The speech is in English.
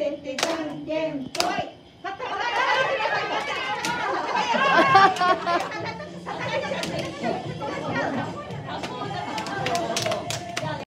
Sente Jan Game Boy.